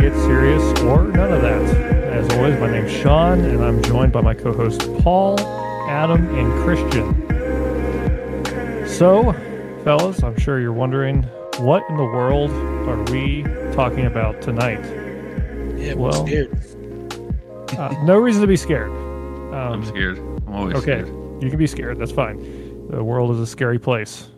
get serious, or none of that. As always, my name's Sean, and I'm joined by my co hosts Paul, Adam, and Christian. So, fellas, I'm sure you're wondering what in the world are we talking about tonight? Yeah, Well, well, scared. Uh, no reason to be scared. I'm Um, scared. I'm always okay, scared. you can be scared. That's fine. The world is a scary place.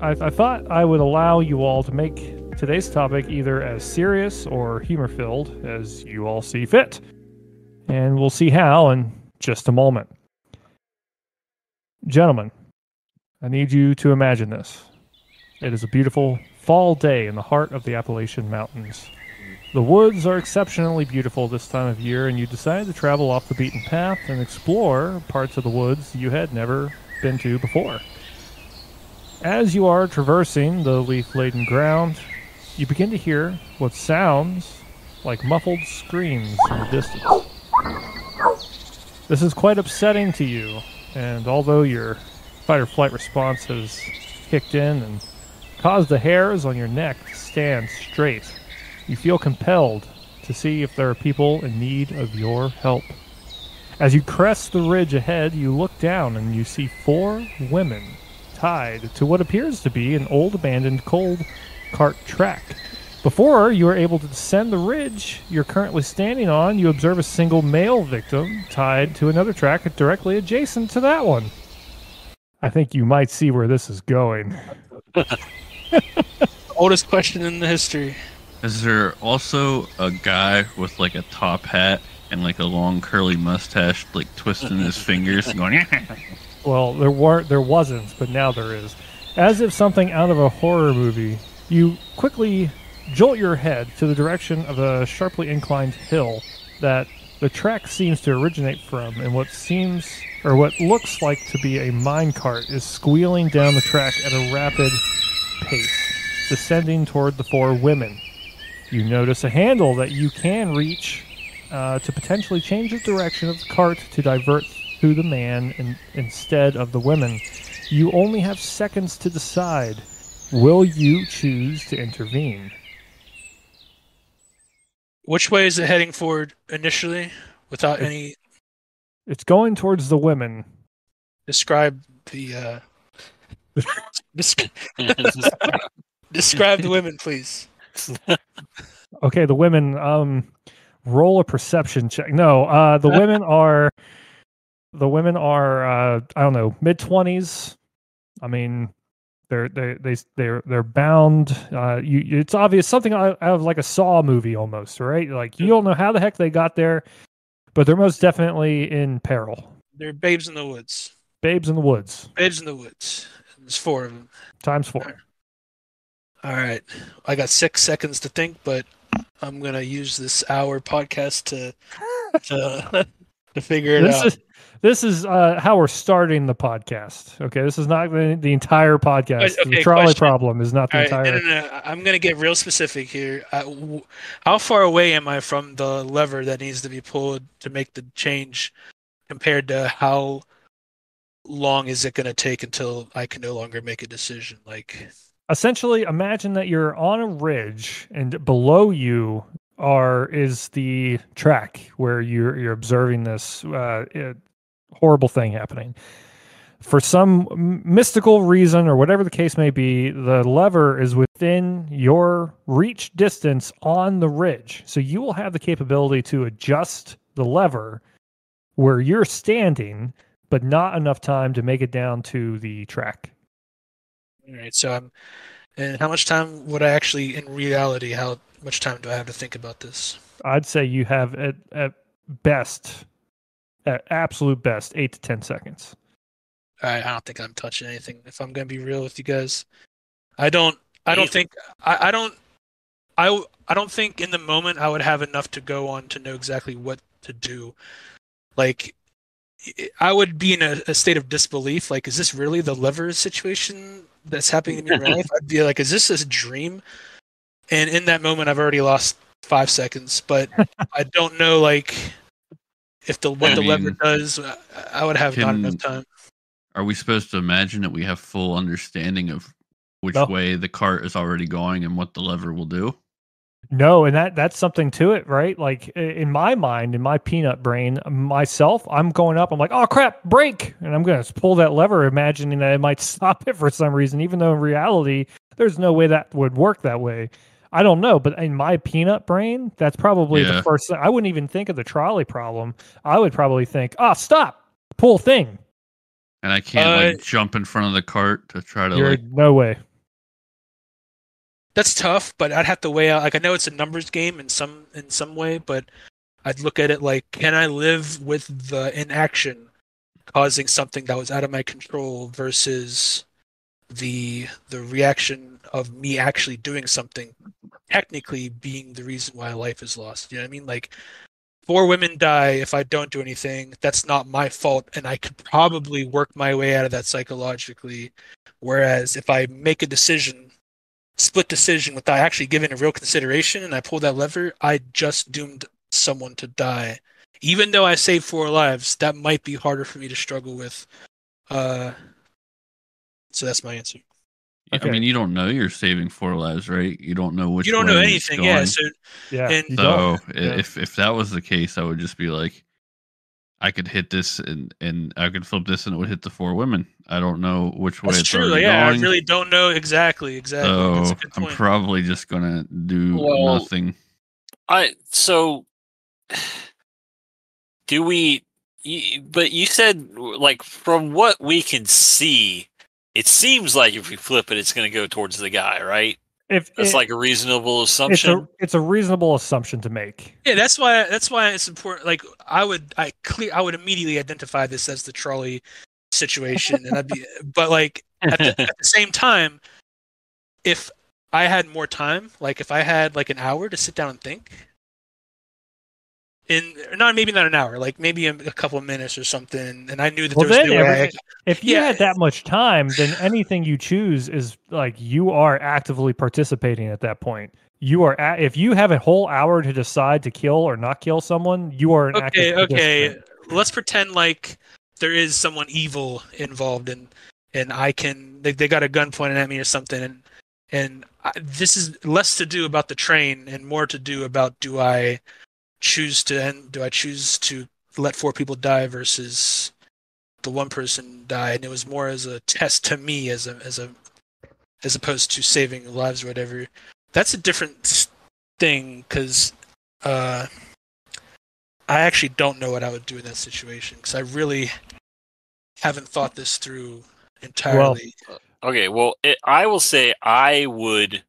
I, I thought I would allow you all to make today's topic either as serious or humor filled as you all see fit. And we'll see how in just a moment. Gentlemen, I need you to imagine this. It is a beautiful fall day in the heart of the Appalachian Mountains. The woods are exceptionally beautiful this time of year, and you decide to travel off the beaten path and explore parts of the woods you had never been to before. As you are traversing the leaf laden ground, you begin to hear what sounds like muffled screams in the distance. This is quite upsetting to you, and although your fight or flight response has kicked in and caused the hairs on your neck to stand straight, you feel compelled to see if there are people in need of your help. As you crest the ridge ahead, you look down and you see four women tied to what appears to be an old abandoned coal cart track. Before you are able to descend the ridge you're currently standing on, you observe a single male victim tied to another track directly adjacent to that one. I think you might see where this is going. Oldest question in the history. Is there also a guy with like a top hat and like a long curly mustache, like twisting his fingers and going? Well, there weren't, there wasn't, but now there is. As if something out of a horror movie, you quickly jolt your head to the direction of a sharply inclined hill that the track seems to originate from, and what seems, or what looks like to be a minecart is squealing down the track at a rapid pace, descending toward the four women. You notice a handle that you can reach uh, to potentially change the direction of the cart to divert to the man in, instead of the women. You only have seconds to decide. Will you choose to intervene? Which way is it heading forward initially, without any It's going towards the women. describe the uh describe the women, please. Okay, the women. Um, roll a perception check. No, uh, the women are. The women are. Uh, I don't know, mid twenties. I mean, they're they they they're they're bound. Uh, you it's obvious something out out of like a Saw movie almost, right? Like you don't know how the heck they got there, but they're most definitely in peril. They're babes in the woods. Babes in the woods, Babes in the woods. There's four of them. times four. All right. I got six seconds to think, but I'm gonna use this hour podcast to to, to figure it This out. is this is uh, how we're starting the podcast. Okay, this is not the, the entire podcast. Okay, the trolley question. problem is not the All right, entire. no, no, no. I'm gonna get real specific here. I, w- how far away am I from the lever that needs to be pulled to make the change, compared to how long is it gonna take until I can no longer make a decision? Like, essentially imagine that you're on a ridge and below you are is the track where you're you're observing this uh, uh, horrible thing happening for some mystical reason or whatever the case may be the lever is within your reach distance on the ridge so you will have the capability to adjust the lever where you're standing but not enough time to make it down to the track all right, so I'm. And how much time would I actually, in reality, how much time do I have to think about this? I'd say you have at, at best, at absolute best, eight to ten seconds. I, I don't think I'm touching anything. If I'm gonna be real with you guys, I don't. I don't think. I, I don't. I, I don't think in the moment I would have enough to go on to know exactly what to do. Like, I- I would be in a, a state of disbelief. Like, is this really the lever situation that's happening in your life? I'd be like, is this a dream? And in that moment, I've already lost five seconds. But I don't know, like, if the what I the lever does. I, I would have not enough time. Are we supposed to imagine that we have full understanding of which No. way the cart is already going and what the lever will do. No, and that that's something to it, right? Like in my mind, in my peanut brain, myself, I'm going up. I'm like, oh crap, brake, and I'm gonna pull that lever, imagining that it might stop it for some reason, even though in reality, there's no way that would work that way. I don't know, but in my peanut brain, that's probably Yeah. the first thing. I wouldn't even think of the trolley problem. I would probably think, oh, stop, pull thing. And I can't Uh, like jump in front of the cart to try to like no way. That's tough, but I'd have to weigh out. Like I know it's a numbers game in some in some way, but I'd look at it like, can I live with the inaction causing something that was out of my control versus the the reaction of me actually doing something technically being the reason why life is lost. You know what I mean? Like four women die if I don't do anything. That's not my fault, and I could probably work my way out of that psychologically. Whereas if I make a decision, split decision without actually giving a real consideration, and I pull that lever, I just doomed someone to die. Even though I saved four lives, that might be harder for me to struggle with. Uh, so that's my answer. I mean you don't know you're saving four lives, right? You don't know which you don't know way it's anything, yeah. So Yeah, And- So Yeah. if if that was the case, I would just be like, I could hit this and and I could flip this and it would hit the four women. I don't know which way that's it's true. Yeah, going. I really don't know exactly. Exactly. that's so a good I'm probably just gonna do Well, nothing. I so do we? But you said like from what we can see, it seems like if we flip it, it's going to go towards the guy, right? If That's it- like a reasonable it's assumption. a it's a reasonable assumption to make. Yeah, that's why. That's why it's important. Like I would, I clear, I would immediately identify this as the trolley situation, and I'd be. But like at the, at the same time, if I had more time, like if I had like an hour to sit down and think, in not maybe not an hour, like maybe a, a couple of minutes or something, and I knew that Well, there was then no way I- If you Yeah. had that much time, then anything you choose is like you are actively participating at that point. You are at, if you have a whole hour to decide to kill or not kill someone, you are an okay, okay. Let's pretend like there is someone evil involved, and and I can they, they got a gun pointed at me or something, and and I, this is less to do about the train and more to do about do I choose to end do I choose to let four people die versus the one person die, and it was more as a test to me as a as a as opposed to saving lives or whatever. That's a different thing because. Uh, I actually don't know what I would do in that situation because I really haven't thought this through entirely. Okay, well, it, I will say I would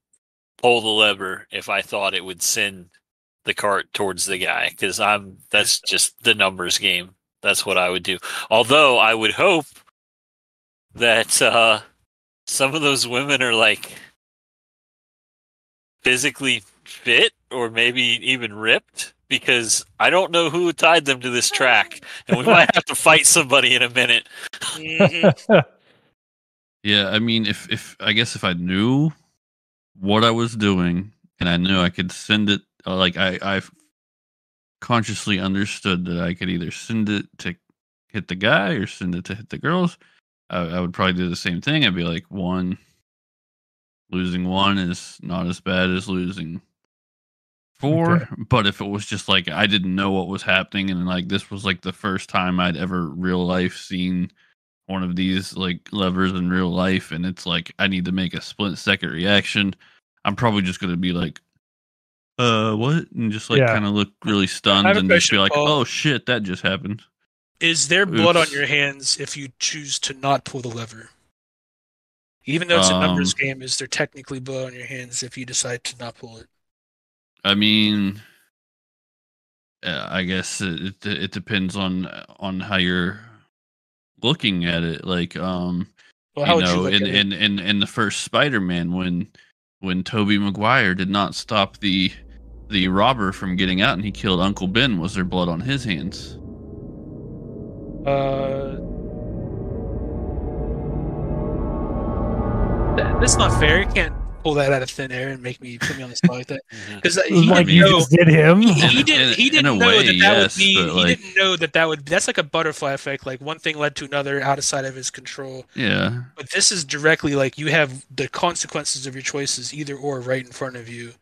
pull the lever if I thought it would send the cart towards the guy because I'm that's just the numbers game. That's what I would do. Although I would hope that uh, some of those women are like physically fit or maybe even ripped because I don't know who tied them to this track, and we might have to fight somebody in a minute. Yeah, I mean, if if I guess if I knew what I was doing and I knew I could send it, Uh, like I I consciously understood that I could either send it to hit the guy or send it to hit the girls, I, I would probably do the same thing. I'd be like, one losing one is not as bad as losing four. Okay. But if it was just like I didn't know what was happening and like this was like the first time I'd ever real life seen one of these like levers in real life and it's like I need to make a split second reaction, I'm probably just gonna be like, uh what? And just like Yeah. kind of look really stunned and just be like, Paul. Oh shit, that just happened. Is there blood on your hands if you choose to not pull the lever? Even though it's a numbers Um, game, is there technically blood on your hands if you decide to not pull it? I mean uh, I guess it, it it depends on on how you're looking at it. Like um Well, how you would you know, look in, at it? in, in, in the first Spider-Man, when when Tobey Maguire did not stop the the robber from getting out and he killed Uncle Ben, was there blood on his hands? Uh, th- that's not fair. You can't pull that out of thin air and make me put me on the spot like that because he like didn't you know. just did him. He, he didn't. He didn't know way, that that yes, would be. He like- didn't know that that would. That's like a butterfly effect. Like one thing led to another outside of his control. Yeah. But this is directly like you have the consequences of your choices, either or, right in front of you.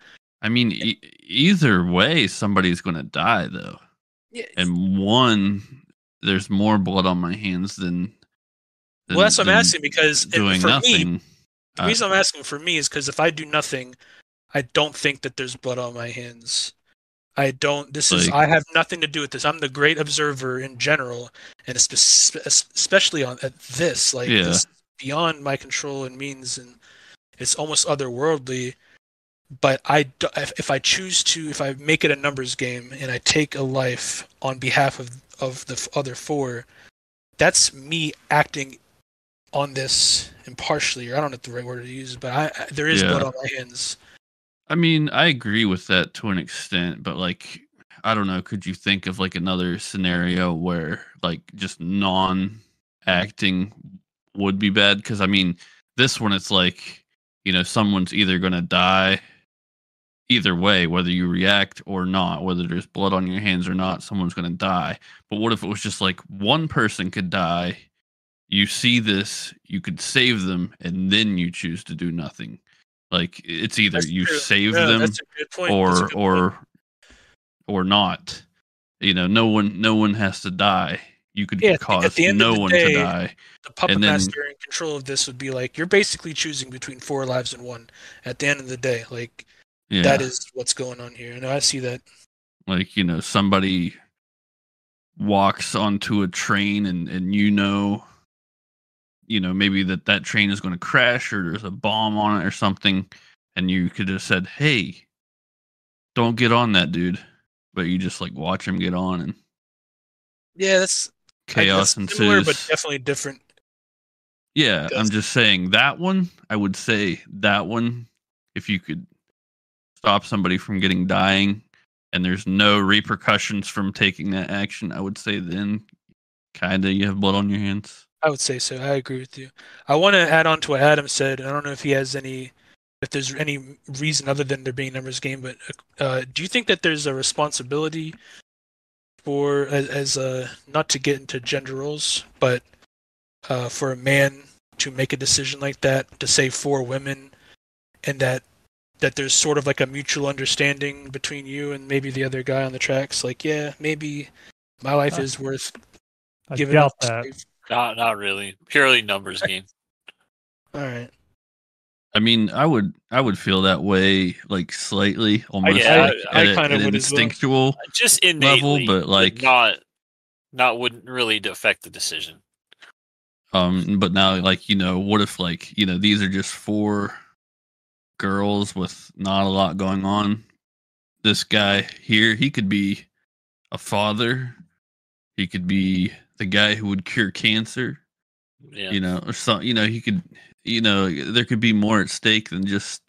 I mean, e- either way, somebody's going to die, though. Yeah. And one, there's more blood on my hands than. than well, that's what I'm asking because Doing for me, the Uh, reason I'm asking for me is because if I do nothing, I don't think that there's blood on my hands. I don't. This is. I have nothing to do with this. I'm the great observer in general, and especially on at this. Like Yeah. this is beyond my control and means, and it's almost otherworldly. But I, if if I choose to, if I make it a numbers game and I take a life on behalf of of the other four, that's me acting on this impartially. Or I don't know if the right word to use, but I, there is Yeah. blood on my hands. I mean, I agree with that to an extent, but like, I don't know. Could you think of like another scenario where like just non-acting would be bad? Because I mean, this one, it's like you know, someone's either gonna die either way, whether you react or not, whether there's blood on your hands or not, someone's gonna die. But what if it was just like one person could die? You see this, you could save them, and then you choose to do nothing. Like it's either That's you true. save No, them that's a good point. That's a or point. or or not. You know, no one no one has to die. You could Yeah, cause at the end of no one day- to die. the puppet and then- master in control of this would be like you're basically choosing between four lives and one at the end of the day like Yeah. that is what's going on here and i see that like, you know, somebody walks onto a train and and you know you know, maybe that that train is going to crash or there's a bomb on it or something and you could have said, "Hey, don't get on that dude." But you just like watch him get on and yeah that's chaos guess similar ensues. but definitely different Yeah, I'm just saying that one. I would say that one. If you could stop somebody from getting dying, and there's no repercussions from taking that action, I would say then, kinda, you have blood on your hands. i would say so. I agree with you. I want to add on to what adam said. I don't know if he has any if there's any reason other than there being numbers game but uh, do you think that there's a responsibility for as, as uh not to get into gender roles but uh, for a man to make a decision like that to save four women and that that there's sort of like a mutual understanding between you and maybe the other guy on the tracks like yeah maybe my life Uh, is worth I giving up that. Not not really. Purely numbers game. all right I mean, I would, I would feel that way, like slightly, almost yeah, like I- I at a- kinda at an would well. instinctual. Just Level, but, like- not not wouldn't really affect the decision. Um, but now, like, you know, what if, like, you know, these are just four girls with not a lot going on? This guy here, he could be a father. He could be the guy who would cure cancer, Yeah. you know, or some, you know, he could, you know, there could be more at stake than just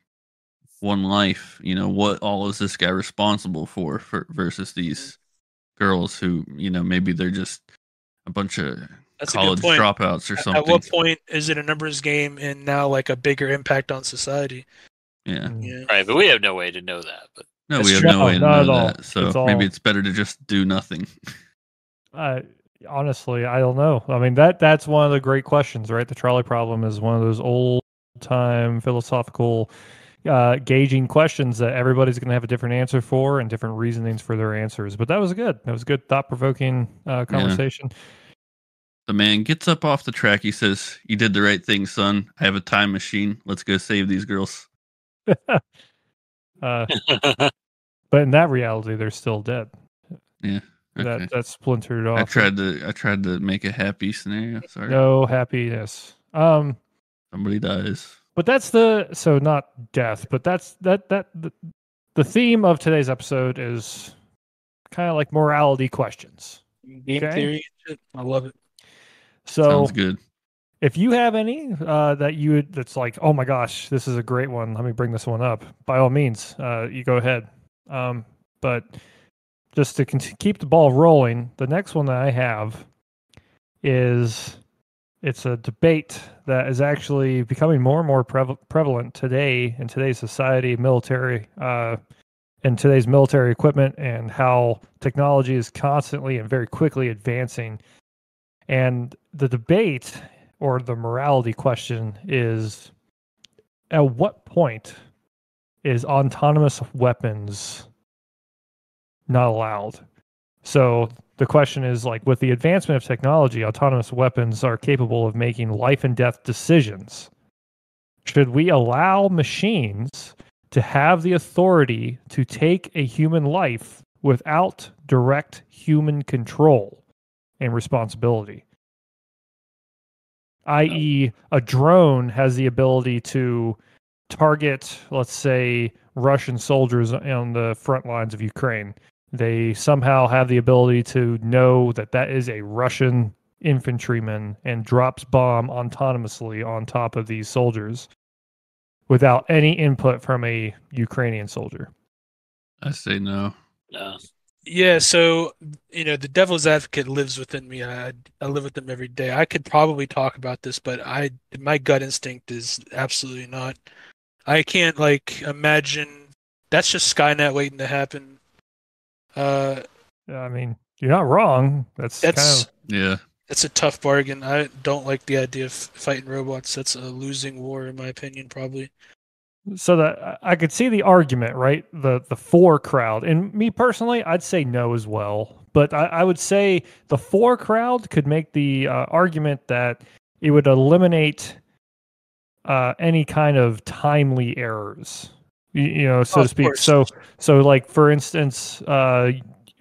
one life. You know, what all is this guy responsible for, for versus these mm-hmm. girls who, you know, maybe they're just a bunch of that's college dropouts or something. At what point is it a numbers game and now like a bigger impact on society? Yeah. Mm. Yeah. Right, but we have no way to know that. But No, we have true. no No, way to not at know all. that. So It's all- maybe it's better to just do nothing. Uh, honestly, I don't know. I mean that that's one of the great questions, right? The trolley problem is one of those old time philosophical uh, gauging questions that everybody's going to have a different answer for and different reasonings for their answers. But that was good. That was a good, thought provoking uh, conversation. The man gets up off the track. He says, "You did the right thing, son. I have a time machine. Let's go save these girls." uh, but in that reality, they're still dead. Okay. That that's splintered off. I tried to. I tried to make a happy scenario. Sorry. No happiness. Um, Somebody dies. but that's the so not death, but that's that that the, the theme of today's episode is kind of like morality questions. Game Okay. theory. I love it. So Sounds good. If you have any uh, that you would that's like, oh my gosh, this is a great one. Let me bring this one up. By all means, uh, you go ahead. Um, but just to cont- keep the ball rolling, the next one that I have is it's a debate that is actually becoming more and more prev- prevalent today in today's society, military, uh, in today's military equipment, and how technology is constantly and very quickly advancing. And the debate or the morality question is at what point is autonomous weapons not allowed? So the question is like with the advancement of technology, autonomous weapons are capable of making life and death decisions. Should we allow machines to have the authority to take a human life without direct human control and responsibility? i.e., a drone has the ability to target, let's say, Russian soldiers on the front lines of Ukraine. They somehow have the ability to know that that is a Russian infantryman and drops bomb autonomously on top of these soldiers without any input from a Ukrainian soldier. I say no. No. Yeah, so you know, the devil's advocate lives within me. I I live with them every day. I could probably talk about this, but I my gut instinct is absolutely not. I can't like imagine that's just Skynet waiting to happen. Uh, I mean, you're not wrong. That's, that's kind Yeah. that's a tough bargain. I don't like the idea of fighting robots. That's a losing war, in my opinion, probably. So that I- I could see the argument, right? The the four crowd, and me personally, I'd say no as well. But I, I would say the four crowd could make the uh, argument that it would eliminate uh, any kind of timely errors. You, you know, so Oh, to speak. So so like for instance, uh,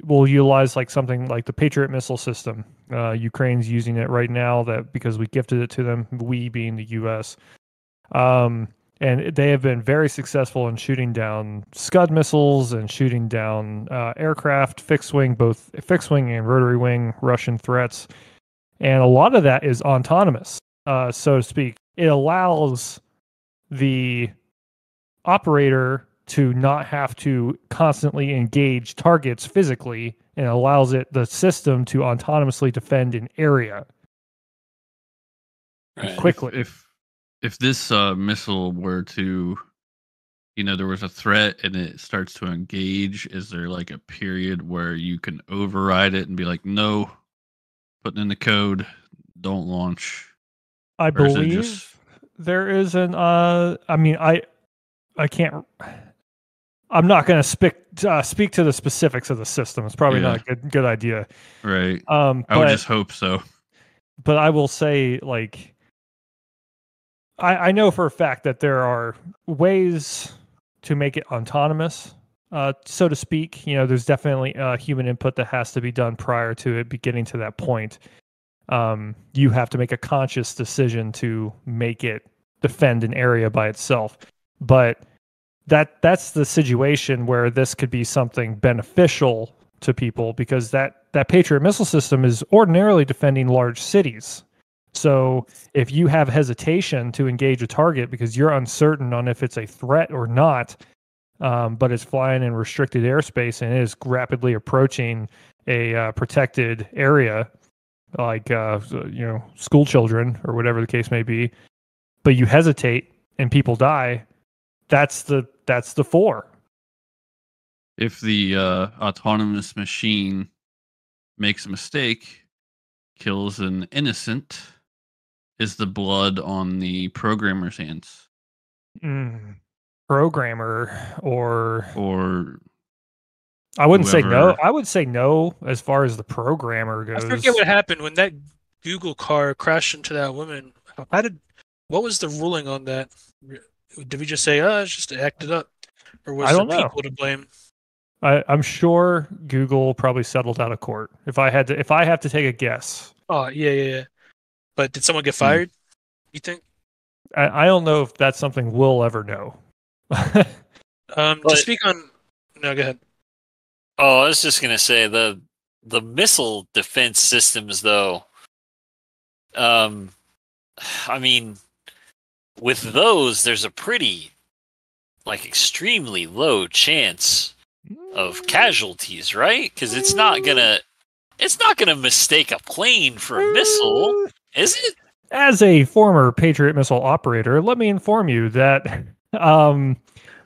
we'll utilize like something like the Patriot missile system. Uh, Ukraine's using it right now that because we gifted it to them, we being the U.S. Um, and they have been very successful in shooting down Scud missiles and shooting down uh, aircraft, fixed wing, both fixed wing and rotary wing Russian threats. And a lot of that is autonomous, uh, so to speak. It allows the operator to not have to constantly engage targets physically and allows it the system to autonomously defend an area Right. quickly. If if this uh, missile were to, you know, there was a threat and it starts to engage, is there like a period where you can override it and be like, no, putting in the code, don't launch? I Or is believe just- there is an. Uh, I mean, I, I can't. I'm not going to speak uh, speak to the specifics of the system. It's probably not a good good idea. Right. Um, I would just hope so. but I will say, like, I I know for a fact that there are ways to make it autonomous, uh, so to speak. You know, there's definitely human input that has to be done prior to it getting to that point. Um, you have to make a conscious decision to make it defend an area by itself, but that that's the situation where this could be something beneficial to people because that that Patriot missile system is ordinarily defending large cities. So if you have hesitation to engage a target because you're uncertain on if it's a threat or not, um, but it's flying in restricted airspace and is rapidly approaching a uh, protected area, like uh, you know school children or whatever the case may be, but you hesitate and people die, that's the that's the four. If the uh, autonomous machine makes a mistake, kills an innocent, is the blood on the programmer's hands? Mm, programmer or Or I wouldn't say no. I would say no as far as the programmer goes. I goes. forget what happened when that Google car crashed into that woman. How did? What was the ruling on that? Did we just say, "Oh, it's just acted up," or was I don't the know. people to blame? I, I'm sure Google probably settled out of court. If I had to, if I have to take a guess, Oh, yeah, yeah, yeah. But did someone get Hmm. fired? You think? I, I don't know if that's something we'll ever know. Um, But- to speak on. No, go ahead. Oh, I was just gonna say the the missile defense systems, though. Um, I mean, with those, there's a pretty, like, extremely low chance of casualties, right? Because it's not gonna, it's not gonna mistake a plane for a missile, is it? as a former Patriot missile operator, let me inform you that um,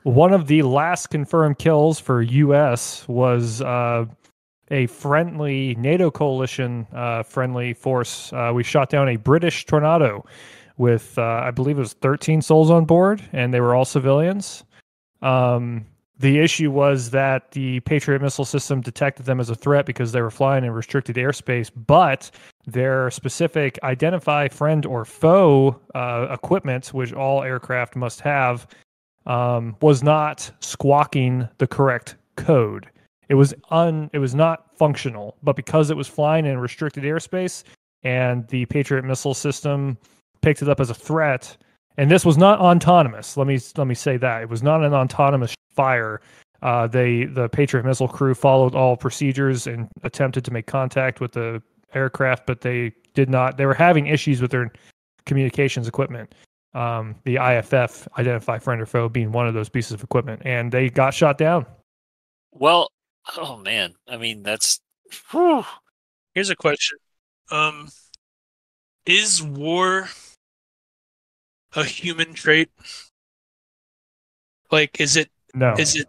one of the last confirmed kills for U.S. was uh, a friendly NATO coalition uh, friendly force. Uh, we shot down a British Tornado with, uh, I believe it was 13 souls on board, and they were all civilians. Um, the issue was that the Patriot missile system detected them as a threat because they were flying in restricted airspace, but their specific identify friend or foe uh, equipment, which all aircraft must have, um, was not squawking the correct code. It was un it was not functional, but because it was flying in restricted airspace and the Patriot missile system picked it up as a threat, and this was not autonomous. Let me let me say that it was not an autonomous fire. Uh, they the Patriot missile crew followed all procedures and attempted to make contact with the aircraft, but they did not. They were having issues with their communications equipment. Um, the IFF, identify friend or foe, being one of those pieces of equipment, and they got shot down. Well, oh man, I mean that's. Whew. Here's a question: um, Is war a human trait? Like, is it No, is it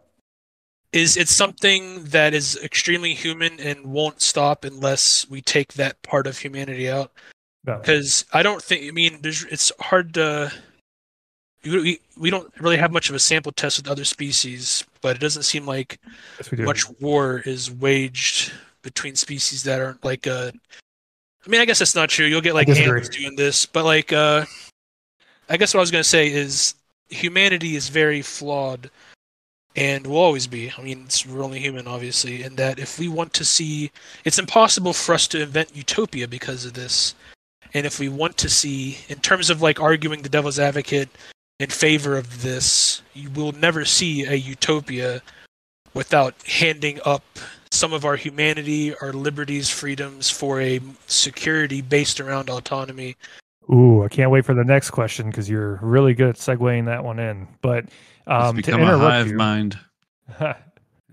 is it something that is extremely human and won't stop unless we take that part of humanity out? no. Because I don't think. I mean, there's, it's hard to. We, we- don't really have much of a sample test with other species, but it doesn't seem like Yes, do. much war is waged between species that aren't like uh I mean I guess that's not true. You'll get like animals doing this, but like uh I guess what I was gonna say is humanity is very flawed and will always be. I mean it's, we're only human obviously, and that if we want to see it's impossible for us to invent utopia because of this. And if we want to see in terms of like arguing the devil's advocate in favor of this, you will never see a utopia without handing up some of our humanity, our liberties, freedoms for a security based around autonomy. Ooh, I can't wait for the next question because you're really good at segueing that one in. But um, to become a hive you, mind.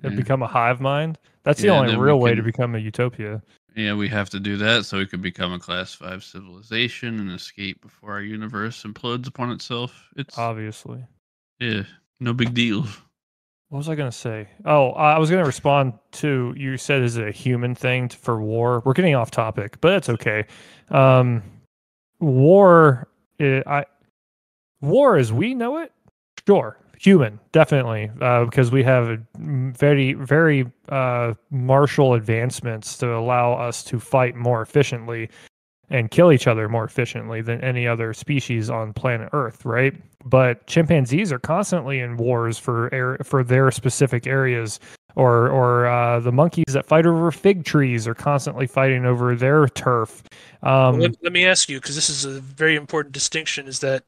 Yeah. become a hive mind. That's the Yeah, only then we real way to become a utopia. Yeah, we have to do that so we could become a class five civilization and escape before our universe implodes upon itself. It's Obviously. yeah, no big deal. What was I going to say? Oh, I was going to respond to you said is it a human thing for war? We're getting off topic, but that's okay. Um, war, i I war as we know it, sure, human, definitely, uh, because we have very, very uh, martial advancements to allow us to fight more efficiently and kill each other more efficiently than any other species on planet Earth, right? But chimpanzees are constantly in wars for air, for their specific areas, or or uh, the monkeys that fight over fig trees are constantly fighting over their turf. Um, let, let me ask you, because this is a very important distinction, is that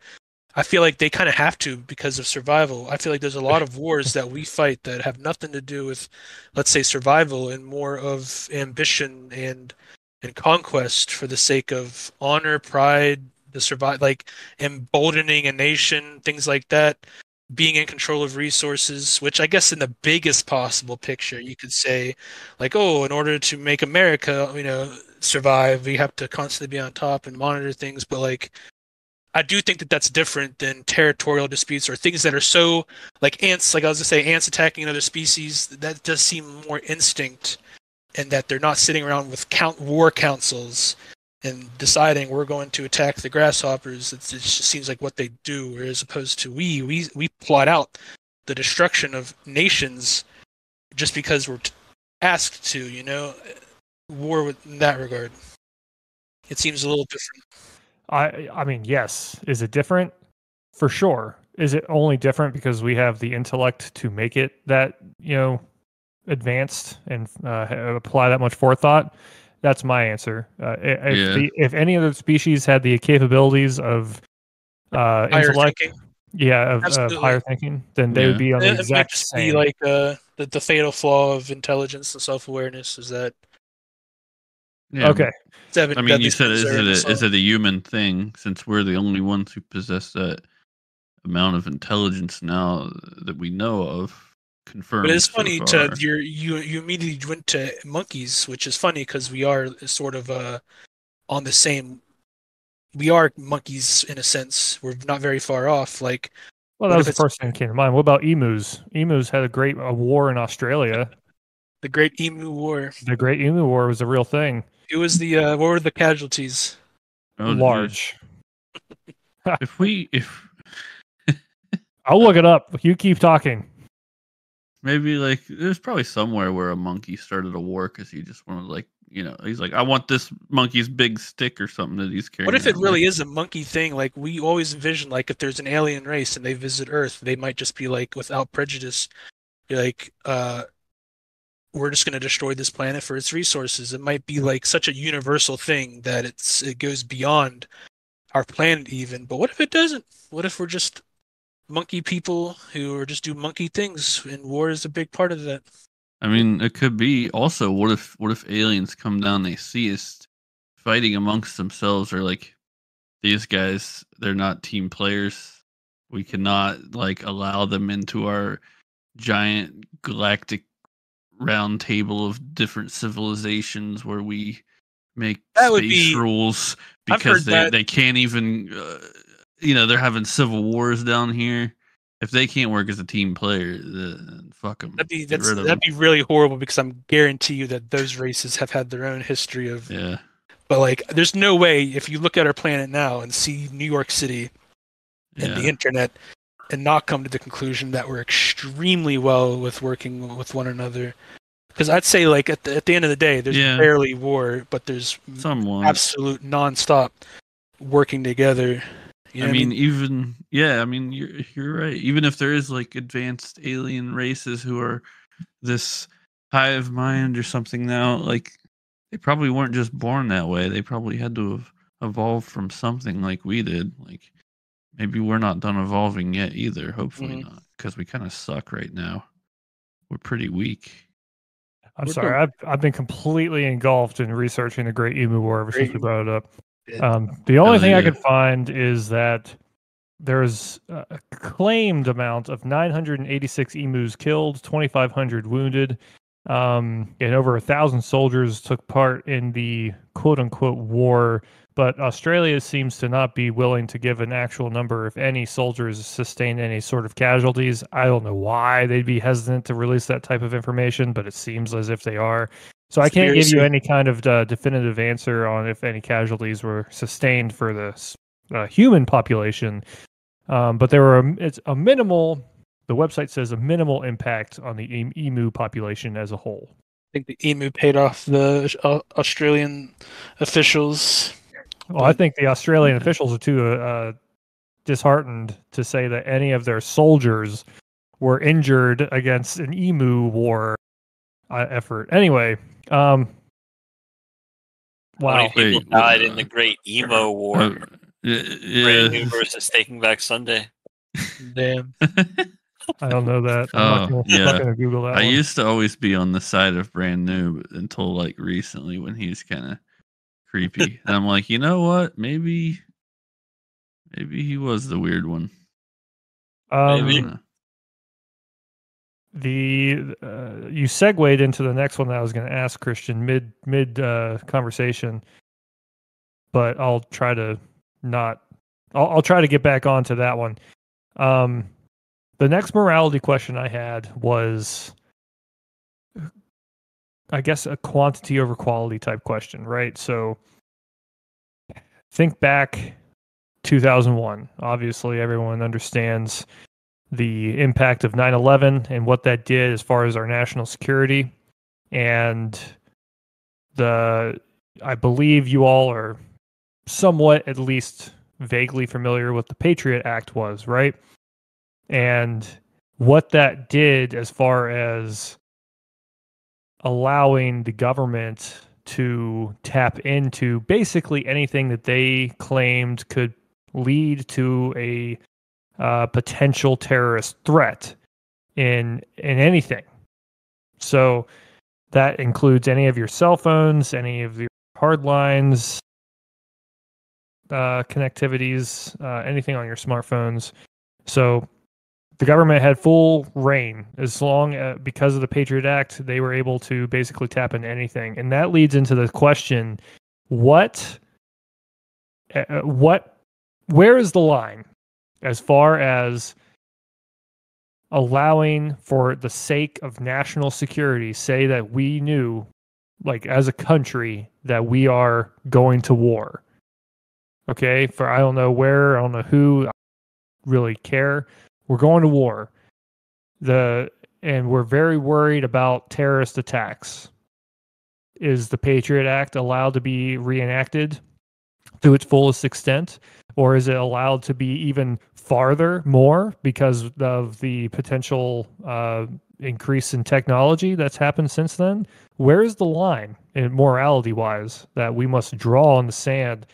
I feel like they kind of have to because of survival. I feel like there's a lot of wars that we fight that have nothing to do with, let's say, survival and more of ambition and and conquest for the sake of honor, pride, the survive, like emboldening a nation, things like that. Being in control of resources, which I guess in the biggest possible picture, you could say, like, oh, in order to make America, you know, survive, we have to constantly be on top and monitor things. But like, I do think that that's different than territorial disputes or things that are so like ants. Like I was gonna say, ants attacking another species. That does seem more instinct, and that they're not sitting around with count war councils and deciding we're going to attack the grasshoppers. It, just seems like what they do, whereas opposed to we we we plot out the destruction of nations just because we're asked to. You know, war with, in that regard. It seems a little different. I I mean, yes. Is it different? For sure. Is it only different because we have the intellect to make it that you know advanced and uh, apply that much forethought? That's my answer. Uh, i- if Yeah. the, if any other species had the capabilities of uh, Higher intellect, thinking. yeah, of, of higher thinking, then they would be on the It, it might exact just same. be like uh, the the fatal flaw of intelligence and self awareness is that Yeah, okay, seven. I mean, you said, is sins it, a, is it a human thing since we're the only ones who possess that amount of intelligence now that we know of? Confirmed. But it's so funny far. to you you you immediately went to monkeys, which is funny because we are sort of uh on the same we are monkeys in a sense. We're not very far off. Like Well, that was the first thing that came to mind. What about emus? Emus had a great a war in Australia. the Great Emu War. The Great Emu War was a real thing. It was the uh, what were the casualties? Oh. Large. If we if I'll look it up. You keep talking. Maybe like there's probably somewhere where a monkey started a war because he just wanted like you know he's like I want this monkey's big stick or something that he's carrying. What if it really is a monkey thing? Like we always envision, like if there's an alien race and they visit Earth, they might just be like, without prejudice, be like, uh, we're just going to destroy this planet for its resources. It might be like such a universal thing that it's it goes beyond our planet even. But what if it doesn't? What if we're just monkey people who are just do monkey things, and war is a big part of that? I mean, it could be also. What if what if aliens come down? They see us fighting amongst themselves, or like these guys. They're not team players. We cannot like allow them into our giant galactic round table of different civilizations where we make That would space be- rules because they, that. they can't even uh, you know they're having civil wars down here if they can't work as a team player then fuck them That'd be that's that'd be really horrible because I'm guarantee you that those races have had their own history of yeah But like, there's no way if you look at our planet now and see New York City and the internet and not come to the conclusion that we're extremely well with working with one another. Because I'd say like at the, at the end of the day, there's Yeah. barely war, but there's someone absolute nonstop working together. You know I what mean, even yeah, I mean, you're you're right. Even if there is like advanced alien races who are this hive mind or something now, like they probably weren't just born that way. They probably had to have evolved from something like we did. Like maybe we're not done evolving yet either. Hopefully Mhm. not, because we kind of suck right now. We're pretty weak. I'm We're sorry. I've I've been completely engulfed in researching the Great Emu War ever since Great we brought it up. Um, the only thing I could find is that there's a claimed amount of 986 emus killed, 2,500 wounded, um, and over a thousand soldiers took part in the quote unquote war. But Australia seems to not be willing to give an actual number if any soldiers sustained any sort of casualties. I don't know why they'd be hesitant to release that type of information, but it seems as if they are. So I can't give you any kind of uh, definitive answer on if any casualties were sustained for the uh, human population. Um, but there were a, it's a minimal. The website says a minimal impact on the emu population as a whole. I think the emu paid off the uh, Australian officials. Well, I think the Australian officials are too uh, disheartened to say that any of their soldiers were injured against an emu war uh, effort. Anyway, um, How wow. many people Wait, died uh, in the Great Emo War? Uh, yeah, Brand new versus Taking Back Sunday. Damn. I don't know that. I'm not Oh, gonna, I'm not yeah. gonna Google that. I one. used to always be on the side of brand new but until like recently when he's kind of creepy. and I'm like, you know what? Maybe, maybe he was the weird one. um, maybe. The uh, you segued into the next one that I was going to ask Christian mid mid uh, conversation, but I'll try to not. I'll, I'll try to get back onto that one. Um, the next morality question I had was, I guess, a quantity over quality type question, right? So, think back 2001. Obviously, everyone understands the impact of 9/11 and what that did as far as our national security and the I believe you all are somewhat at least vaguely familiar with the Patriot Act was, right? And what that did as far as allowing the government to tap into basically anything that they claimed could lead to a uh, potential terrorist threat in in anything. So that includes any of your cell phones, any of your hard lines, uh, connectivities, uh, anything on your smartphones. So the government had full reign as long uh, because of the Patriot Act, they were able to basically tap into anything, and that leads into the question: what uh, uh, what where is the line as far as allowing for the sake of national security say that we knew like as a country that we are going to war. Okay? For i don't know where i don't know who I really care. We're going to war. The and we're very worried about terrorist attacks. Is the patriot act allowed to be reenacted to its fullest extent or is it allowed to be even farther more because of the potential uh, increase in technology that's happened since then? Where is the line in morality wise that we must draw in the sand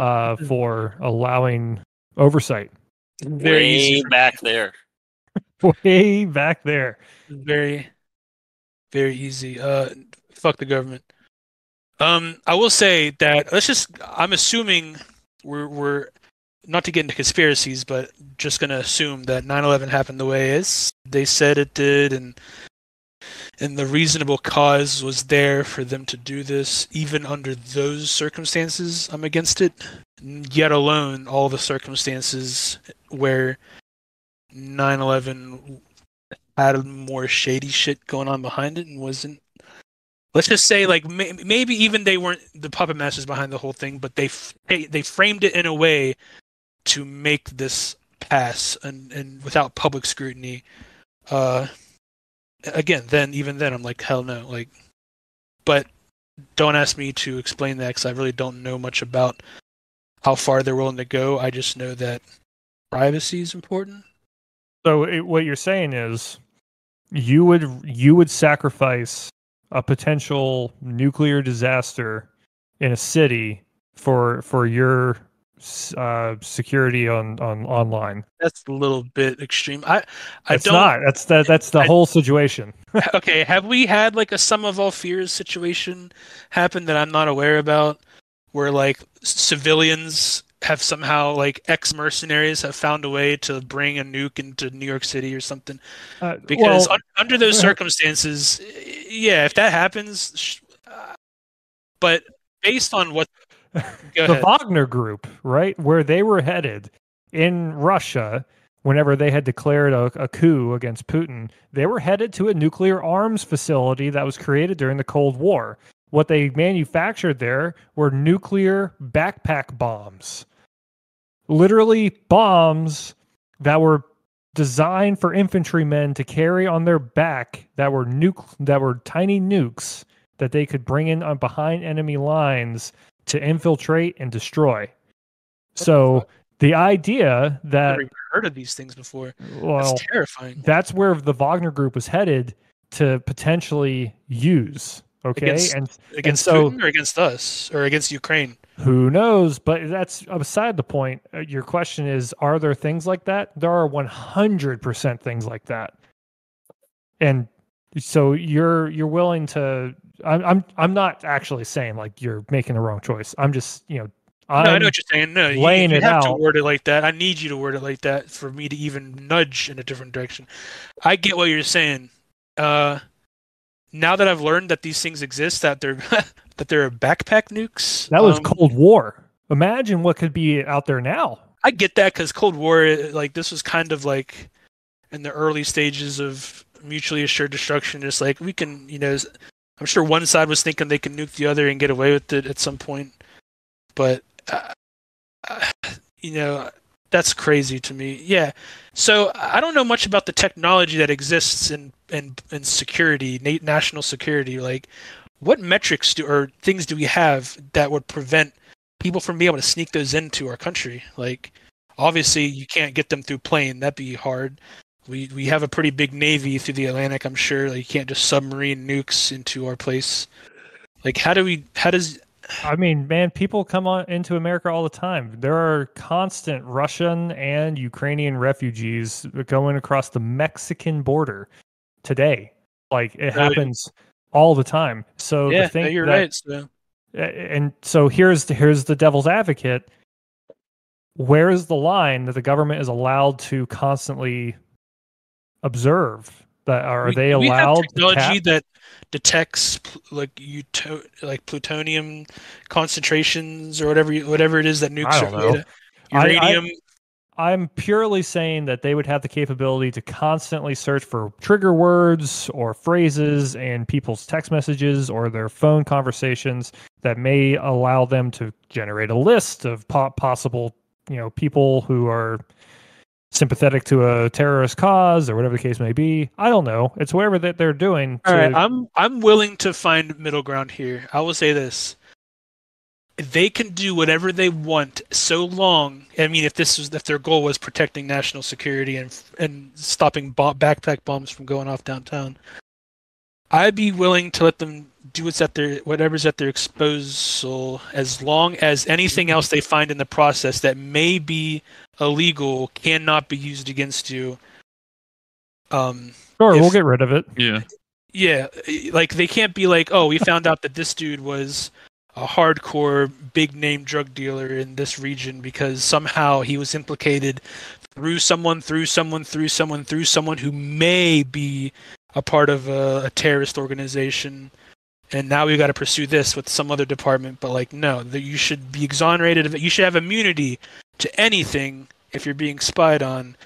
uh, for allowing oversight? Very Way easy. back there. way back there. Very very easy. Uh fuck the government um i will say that let's just i'm assuming we're we're not to get into conspiracies but just gonna assume that 9-11 happened the way is. They said it did and and the reasonable cause was there for them to do this even under those circumstances i'm against it. Yet alone all the circumstances where 9/11 had more shady shit going on behind it and wasn't let's just say like may, maybe even they weren't the puppet masters behind the whole thing but they f- they, framed it in a way to make this pass and and without public scrutiny. Uh again then even then I'm like hell no like but don't ask me to explain that cuz I really don't know much about how far they're willing to go. I just know that privacy is important. So it, what you're saying is, you would you would sacrifice a potential nuclear disaster in a city for for your uh, security on on online. that's a little bit extreme. I I It's don't not. That's that. That's the I- whole situation. okay, have we had like a sum of all fears situation happen that I'm not aware about where like civilians have somehow like ex mercenaries have found a way to bring a nuke into New York City or something. Uh, because well, un- under those circumstances yeah if that happens sh- uh, but based on what the ahead. Wagner Group, right, where they were headed in Russia, whenever they had declared a, a coup against Putin, they were headed to a nuclear arms facility that was created during the Cold War. What they manufactured there were nuclear backpack bombs, literally bombs that were designed for infantrymen to carry on their back that were nuke that were tiny nukes that they could bring in on behind enemy lines to infiltrate and destroy. So the idea that I've never heard of these things before well, that's terrifying that's where the Wagner group was headed to potentially use. Okay, Against- and against so- Putin or against us or against Ukraine who knows? But that's beside the point. Uh, Your question is: Are there things like that? There are one hundred percent things like that, and so you're you're willing to. I'm I'm I'm not actually saying like you're making the wrong choice. I'm just you know. I'm, no, I know what you're saying. No, you, laying you it have to word it like that. I need you to word it like that for me to even nudge in a different direction. I get what you're saying. Uh, now that I've learned that these things exist, that they're that they're backpack nukes. That was um, Cold War. Imagine what could be out there now. I get that because Cold War, like this was kind of like in the early stages of mutually assured destruction. Just like we can, you know, I'm sure one side was thinking they can nuke the other and get away with it at some point, but uh, uh, you know, that's crazy to me. Yeah. So I don't know much about the technology that exists in in, in security, national security. Like, what metrics do or things do we have that would prevent people from being able to sneak those into our country? Like, obviously, you can't get them through plane. That'd be hard. We we have a pretty big navy through the Atlantic. I'm sure. Like, you can't just submarine nukes into our place. Like, how do we? How does? I mean, man, people come on into America all the time. There are constant Russian and Ukrainian refugees going across the Mexican border today. Like it happens all the time. So yeah, to think you're that, right. So and so here's the, here's the devil's advocate. Where is the line that the government is allowed to constantly observe? That are we, they we have allowed to technology that detects like uto- like plutonium concentrations or whatever you, whatever it is that nukes I are don't know. made of. I- Uranium. I'm purely saying that they would have the capability to constantly search for trigger words or phrases in people's text messages or their phone conversations that may allow them to generate a list of po- possible, you know, people who are sympathetic to a terrorist cause or whatever the case may be. I don't know. It's whatever that they're doing. All right, to- I'm I'm willing to find middle ground here. I will say this: If they can do whatever they want so long. I mean, if this was if their goal was protecting national security and and stopping bomb, backpack bombs from going off downtown, I'd be willing to let them do what's at their whatever's at their disposal as long as anything else they find in the process that may be illegal cannot be used against you. Um, sure, we'll get rid of it. Yeah. yeah, like they can't be like, oh, we found out that this dude was a hardcore big name drug dealer in this region because somehow he was implicated through someone, through someone, through someone, through someone who may be a part of a, a terrorist organization. And now we've got to pursue this with some other department. But like, no, that you should be exonerated of it. You should have immunity to anything if you're being spied on,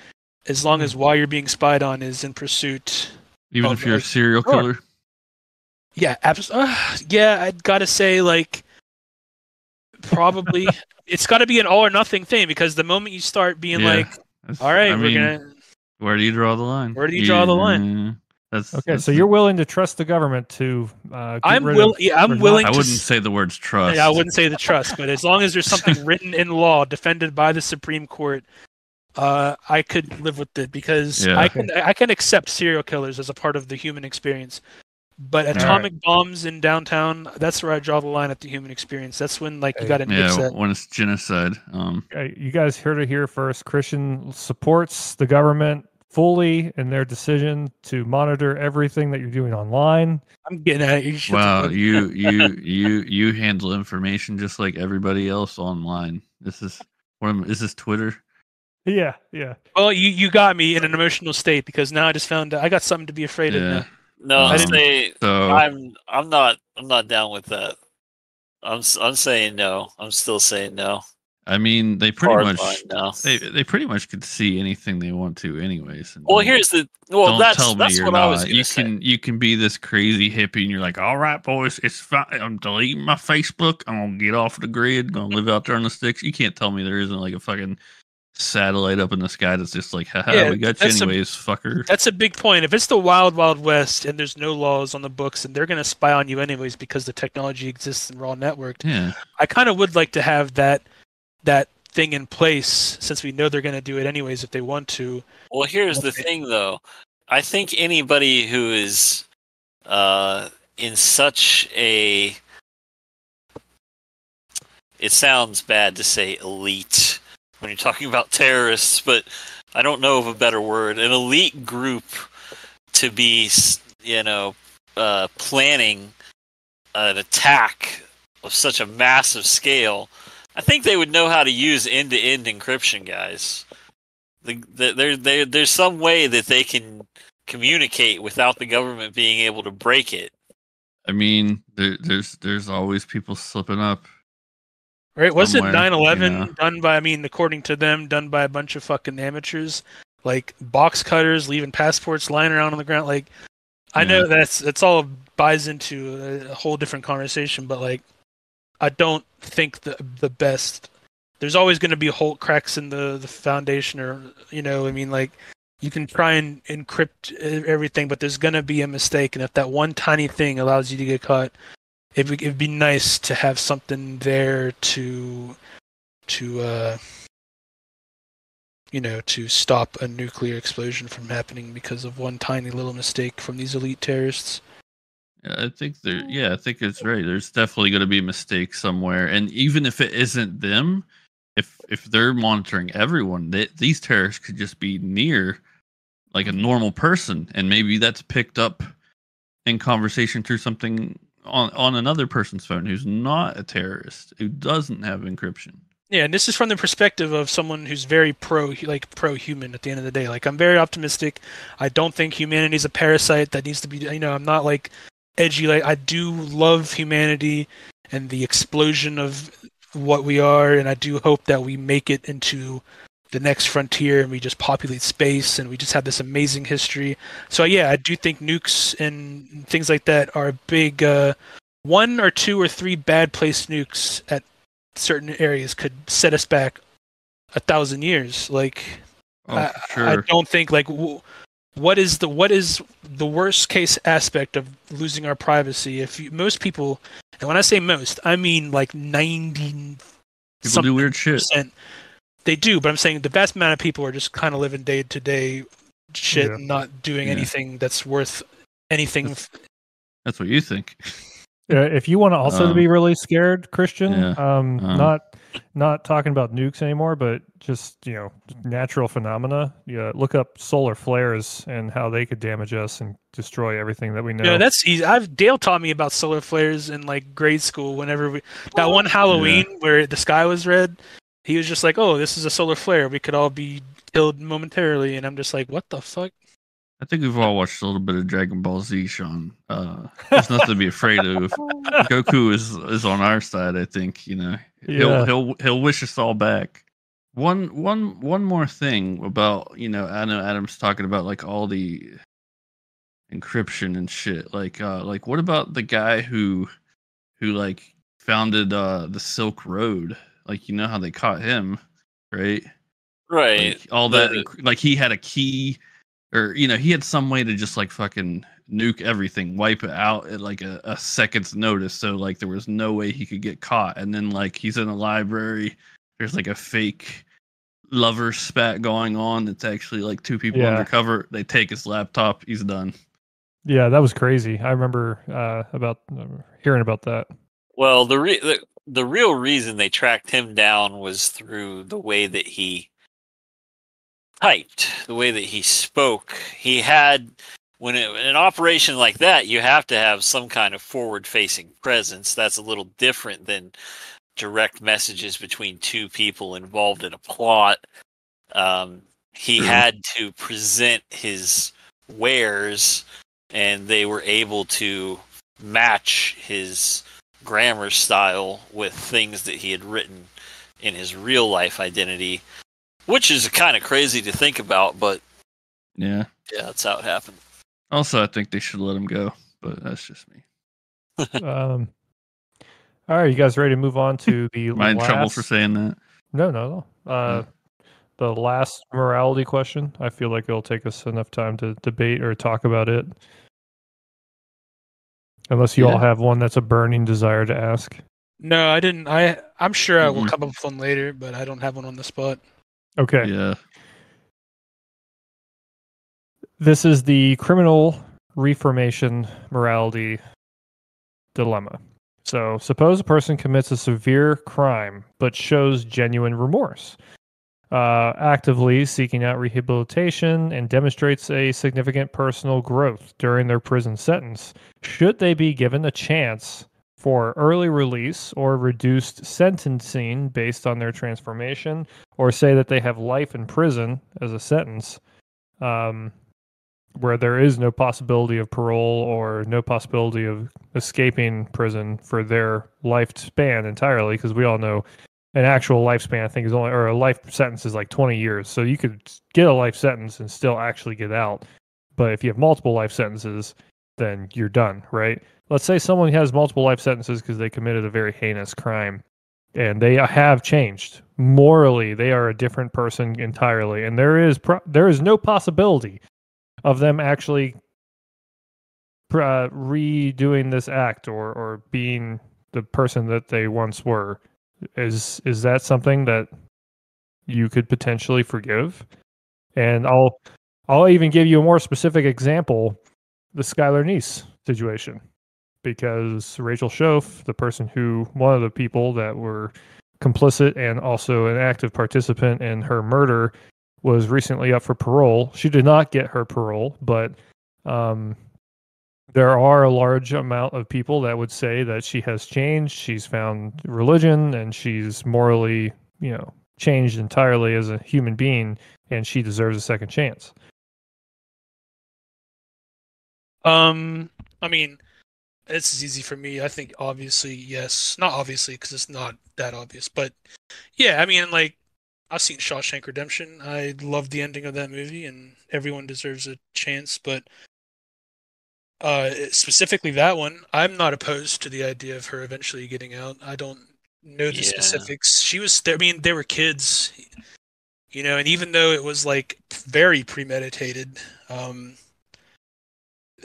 as long as why you're being spied on is in pursuit Even if you're a serial killer. Yeah, abs- uh, yeah, I'd gotta say like probably it's got to be an all or nothing thing because the moment you start being Yeah. like, all right, I we're mean, gonna, Where do you draw the line? Where do you draw the line? Yeah, That's Okay, that's so the- you're willing to trust the government to uh, get I'm rid will, of yeah, I'm willing I wouldn't s- say the words trust. Yeah, I wouldn't say the trust, but as long as there's something written in law defended by the Supreme Court, uh, I could live with it because Yeah. I can I can accept serial killers as a part of the human experience. But atomic bombs in downtown, that's where I draw the line at the human experience. That's when like you got to Yeah, that. when it's genocide. Um, Uh, you guys heard it here first. Christian supports the government fully in their decision to monitor everything that you're doing online. I'm getting at it. You should- wow, you you you you handle information just like everybody else online. This is what am, is this Twitter? Yeah, yeah. Well, you, you got me in an emotional state because now I just found I got something to be afraid of. Now. No, I I didn't- um, say So I'm I'm not I'm not down with that. I'm s- I'm saying no. I'm still saying no. I mean, they pretty Hard much they they pretty much could see anything they want to, anyways. Well, here's the well. don't that's tell me that's you're what not. I was you say. can you can be this crazy hippie, and you're like, all right, boys, it's fine. I'm deleting my Facebook. I'm gonna get off the grid. Gonna live out there on the sticks. You can't tell me there isn't like a fucking satellite up in the sky that's just like, haha, Yeah, we got you that's a- anyways, fucker. That's a big point. If it's the wild, wild west and there's no laws on the books and they're going to spy on you anyways because the technology exists and we're all networked, Yeah, I kind of would like to have that that thing in place since we know they're going to do it anyways if they want to. Well, here's the thing, though. I think anybody who is uh, in such a it sounds bad to say elite when you're talking about terrorists, but I don't know of a better word. An elite group to be, you know, uh, planning an attack of such a massive scale. I think they would know how to use end-to-end encryption, guys. The, the, there, there, there's some way that they can communicate without the government being able to break it. I mean, there, there's there's always people slipping up. Right? Was it Somewhere, 9 11 you know. done by, I mean, according to them, done by a bunch of fucking amateurs? Like box cutters leaving passports lying around on the ground? Like, I know that's that's all buys into a, a whole different conversation, but like, I don't think the the best. There's always going to be whole cracks in the the foundation, or you know, I mean, like you can try and encrypt everything, but there's going to be a mistake, and if that one tiny thing allows you to get caught, it would be nice to have something there to to uh you know to stop a nuclear explosion from happening because of one tiny little mistake from these elite terrorists. I think there. Yeah, I think it's right. There's definitely going to be a mistake somewhere, and even if it isn't them, if if they're monitoring everyone, they, these terrorists could just be near, like a normal person, and maybe that's picked up in conversation through something on on another person's phone who's not a terrorist, who doesn't have encryption. Yeah, and this is from the perspective of someone who's very pro, like pro-human. At the end of the day, like I'm very optimistic. I don't think humanity's a parasite that needs to be. You know, I'm not like edgy. Like I do love humanity and the explosion of what we are, and I do hope that we make it into the next frontier and we just populate space and we just have this amazing history. So yeah, I do think nukes and things like that are a big uh, one or two or three bad placed nukes at certain areas could set us back a thousand years. Like Oh, I, sure. I don't think like w- what is the what is the worst case aspect of losing our privacy? If you, most people, and when I say most, I mean like ninety People do weird shit. percent. They do, but I'm saying the vast amount of people are just kind of living day to day shit, Yeah. not doing Yeah. anything that's worth anything. That's- That's what you think. Uh, if you want to also Um, be really scared, Christian, yeah, um, um, not not talking about nukes anymore, but just you know natural phenomena. Yeah, look up solar flares and how they could damage us and destroy everything that we know. Yeah, that's easy. I've Dale taught me about solar flares in like grade school. Whenever we that one Halloween where the sky was red, he was just like, "Oh, this is a solar flare. We could all be killed momentarily." And I'm just like, "What the fuck?" I think we've all watched a little bit of Dragon Ball Z, Sean. Uh, there's nothing to be afraid of. Goku is is on our side. I think you know he'll Yeah. he'll he'll wish us all back. One one one more thing about you know I know Adam's talking about like all the encryption and shit. Like uh like what about the guy who who like founded uh the Silk Road? Like you know how they caught him, right? Right. like, all that The- like he had a key or you know he had some way to just like fucking nuke everything wipe it out at like a, a second's notice so like there was no way he could get caught and then like he's in a library there's like a fake lover spat going on it's actually like two people Yeah. undercover they take his laptop he's done yeah, that was crazy. I remember uh, about uh, hearing about that. Well, the, re- the the real reason they tracked him down was through the way that he typed, the way that he spoke. He had when it, in an operation like that, you have to have some kind of forward-facing presence. That's a little different than direct messages between two people involved in a plot. Um, he True. had to present his wares, and they were able to match his grammar style with things that he had written in his real life identity, which is kind of crazy to think about, but yeah yeah, that's how it happened. also i think they should let him go but that's just me um, all right, you guys ready to move on to the am i in trouble for last- saying that No, no, no. Uh, the last morality question. I feel like it'll take us enough time to debate or talk about it. Unless you all have one that's a burning desire to ask. No, I didn't. I I'm sure I will Mhm. come up with one later, but I don't have one on the spot. Okay. yeah This is the criminal reformation morality dilemma. So, suppose a person commits a severe crime but shows genuine remorse, uh, actively seeking out rehabilitation, and demonstrates a significant personal growth during their prison sentence. Should they be given a chance for early release or reduced sentencing based on their transformation, or say that they have life in prison as a sentence? Um, where there is no possibility of parole or no possibility of escaping prison for their lifespan entirely because we all know an actual lifespan i think is only or a life sentence is like 20 years so you could get a life sentence and still actually get out but if you have multiple life sentences then you're done right? Let's say someone has multiple life sentences because they committed a very heinous crime and they have changed morally they are a different person entirely and there is pro- there is no possibility of them actually uh, redoing this act or or being the person that they once were. Is is that something that you could potentially forgive? And i'll i'll even give you a more specific example the Skylar Neese situation because Rachel Shoaf the person who one of the people that were complicit and also an active participant in her murder was recently up for parole. She did not get her parole, but um, there are a large amount of people that would say that she has changed. She's found religion and she's morally, you know, changed entirely as a human being, and she deserves a second chance. Um, I mean, this is easy for me. I think obviously yes, not obviously because it's not that obvious, but yeah. I mean, like I've seen Shawshank Redemption. I love the ending of that movie, and everyone deserves a chance. But uh, specifically that one, I'm not opposed to the idea of her eventually getting out. I don't know the Yeah. specifics. She was. I mean, they were kids, you know, and even though it was like very premeditated, um,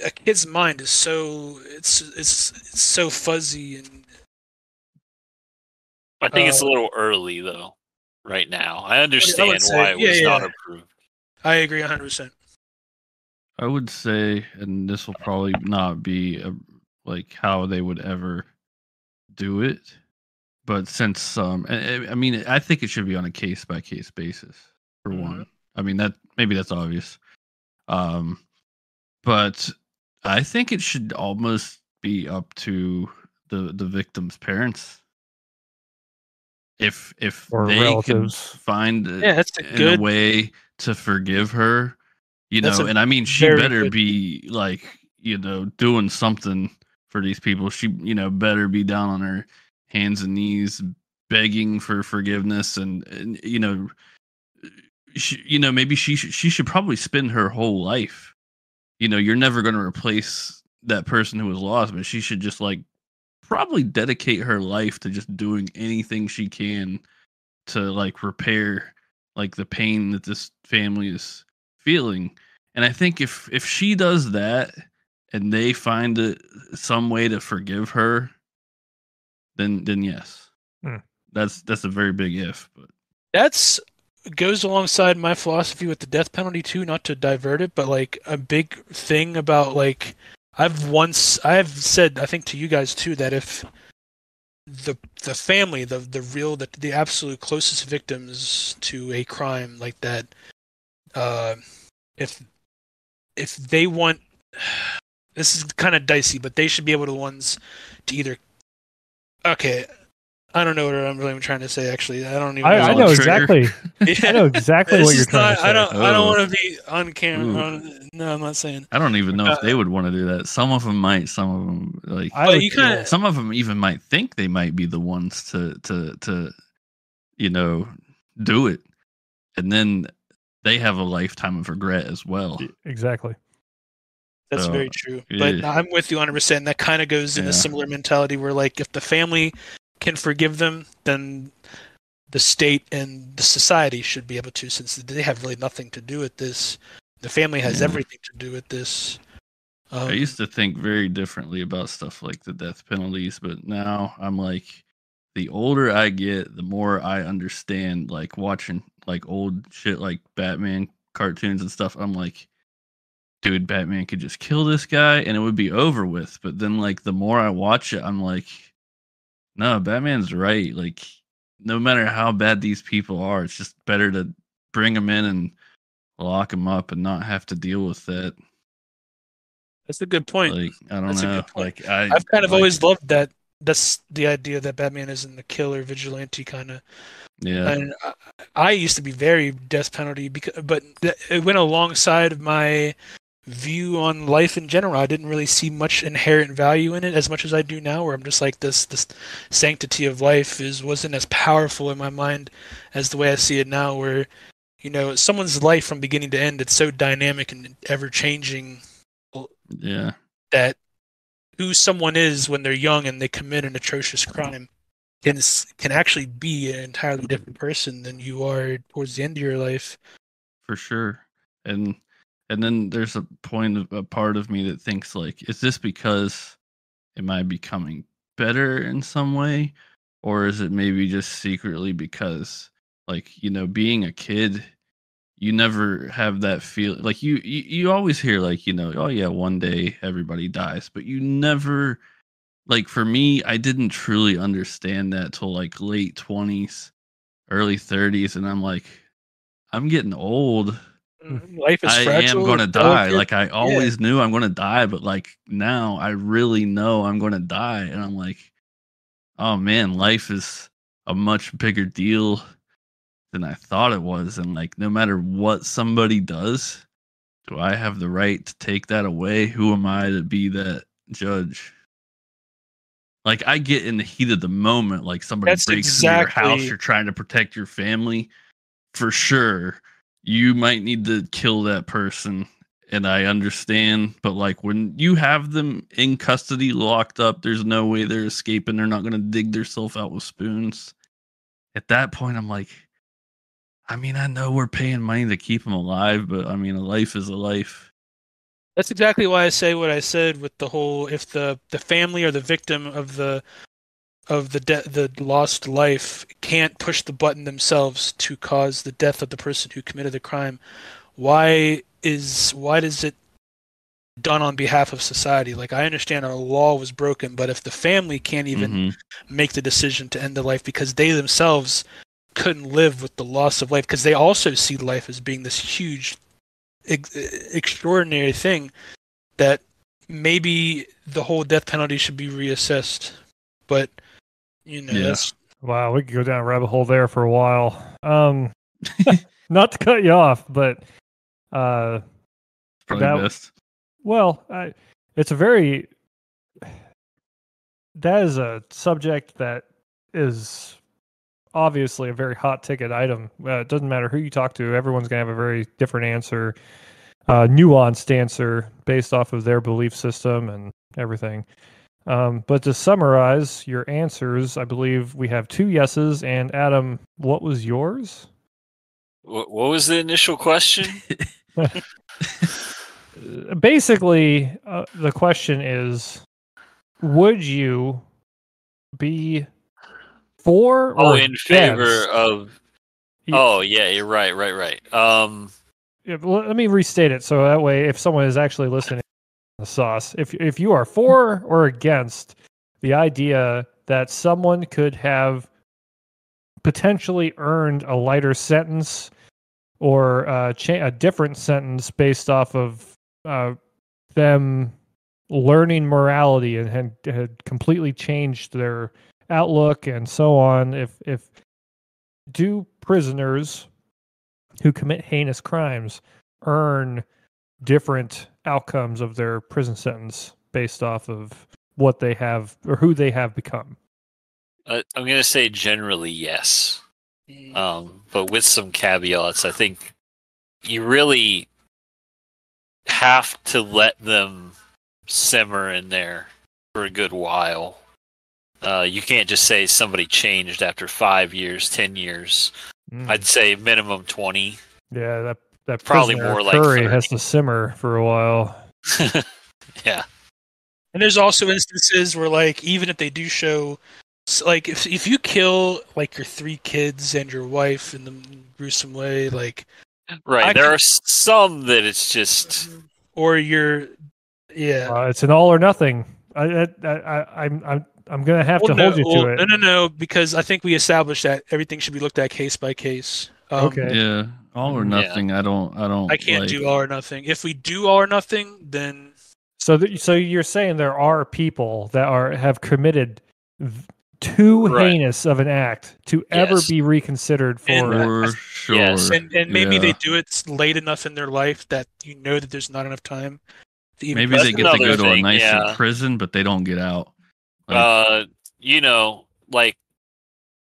a kid's mind is so it's it's, it's so fuzzy and I think it's a Uh, little early though. Right now, I understand say- why it yeah, was not approved. I agree 100. percent I would say, and this will probably not be a, like how they would ever do it, but since um, I, I- I mean, I think it should be on a case by case basis. For Mhm. one, I mean that maybe that's obvious, um, but I think it should almost be up to the the victim's parents. If if Or they relatives. can find Yeah, that's a good. a way to forgive her you know and i mean she better good- be like you know doing something for these people she you know better be down on her hands and knees begging for forgiveness and, and you know she, you know maybe she should, she should probably spend her whole life you know you're never going to replace that person who was lost but she should just like probably dedicate her life to just doing anything she can to like repair like the pain that this family is feeling and i think if if she does that and they find it some way to forgive her then then yes Hmm. that's that's a very big if but that's goes alongside my philosophy with the death penalty too not to divert it but like a big thing about like i've once i've said i think to you guys too that if the the family the the real the, the absolute closest victims to a crime like that uh if if they want this is kind of dicey but they should be able to ones to either okay I don't know what I'm really trying to say. Actually, I don't even. I, I know the trigger. exactly. I know exactly what you're is trying not- to say. I don't. I don't Oh. want to be on camera. Ooh. No, I'm not saying. i don't even know if Uh, they would want to do that some of them might some of them like I you kinda- some of them even might think they might be the ones to to to you know do it and then they have a lifetime of regret as well exactly. That's So, very true. But yeah. I'm with you 100. percent That kind of goes in Yeah. a similar mentality where, like, if the family can forgive them, then the state and the society should be able to, since they have really nothing to do with this. The family has Yeah. everything to do with this. Um, I used to think very differently about stuff like the death penalties, but now I'm like, the older I get, the more I understand. Like watching like old shit like Batman cartoons and stuff. I'm like, dude, Batman could just kill this guy and it would be over with. But then like the more I watch it, I'm like, no, Batman's right. Like, no matter how bad these people are, it's just better to bring them in and lock them up and not have to deal with that. that's a good point. Like I don't That's a know. good point. Like I, I've kind of like, always loved that. That's the idea that Batman isn't the killer vigilante kind of. yeah. And I, I used to be very death penalty because, but th- it went alongside of my view on life in general. I didn't really see much inherent value in it as much as I do now. Where I'm just like this, this sanctity of life is wasn't as powerful in my mind as the way I see it now. Where you know someone's life from beginning to end, it's so dynamic and ever changing Yeah. that who someone is when they're young and they commit an atrocious crime can can actually be an entirely different person than you are towards the end of your life. for sure and and then there's a point of a part of me that thinks like is this because am i becoming better in some way? Or is it maybe just secretly because like you know being a kid you never have that feel like you, you you always hear like you know oh yeah one day everybody dies. But you never like for me i didn't truly understand that till like late 20s early 30s and i'm like i'm getting old Life is I fragile. am going to die. Like I always knew I'm going to die, but like now I really know I'm going to die, and I'm like, oh man, life is a much bigger deal than I thought it was, and like no matter what somebody does, do I have the right to take that away? Who am I to be that judge? Like I get in the heat of the moment, like somebody That's breaks into your house, you're trying to protect your family. For sure, you might need to kill that person, and I understand. But like when you have them in custody, locked up, there's no way they're escaping. They're not gonna dig themselves out with spoons. At that point, I'm like, I mean, I know we're paying money to keep them alive, but I mean, a life is a life. That's exactly why I say what I said with the whole if the the family or the victim of the of the de- the lost life can't push the button themselves to cause the death of the person who committed the crime, why is why does it done on behalf of society? Like I understand our law was broken, but if the family can't even Mhm. make the decision to end the life because they themselves couldn't live with the loss of life because they also see life as being this huge ex- extraordinary thing that maybe the whole death penalty should be reassessed but you know Yeah. Wow, we could go down a rabbit hole there for a while. Um, not to cut you off, but uh, Probably That- best. well, I, it's a very that is a subject that is obviously a very hot ticket item. Uh, it doesn't matter who you talk to; everyone's gonna have a very different answer, uh, nuanced answer based off of their belief system and everything. Um, but to summarize your answers, I believe we have two yeses. And Adam, what was yours? What, what was the initial question? Uh, basically uh, the question is would you be for or oh, in favor of. Oh yeah, you're right, right, right. Um, Yeah, let let me restate it so that way if someone is actually listening to the sauce. If if you are for or against the idea that someone could have potentially earned a lighter sentence or uh, cha- a different sentence based off of uh, them learning morality and had, had completely changed their outlook and so on if if do prisoners who commit heinous crimes earn different outcomes of their prison sentence based off of what they have or who they have become. I- I'm gonna say generally yes. um, but with some caveats. I think you really have to let them simmer in there for a good while. Uh, you can't just say somebody changed after five years, ten years. Mm. I'd say minimum twenty. yeah, that that Probably more like curry 30. has to simmer for a while. yeah, And there's also instances where, like, even if they do show, like, if if you kill like your three kids and your wife in the gruesome way, like, right. I there can- are some that it's just or you're, yeah. Uh, it's an all or nothing. I, I, I, I'm I'm I'm gonna have Well, to hold you well, to it. No, no, no, because I think we established that everything should be looked at case by case. Um, Okay. Yeah, all or Yeah. nothing. I don't. I don't. I can't like. do all or nothing. If we do all or nothing, then So, th- so you're saying there are people that are have committed too Right. heinous of an act to ever be reconsidered for. And, For sure. yes, and and maybe they do it late enough in their life that you know that there's not enough time. Maybe they get to go another to a thing, nicer yeah. prison, but they don't get out. Like, uh, you know, like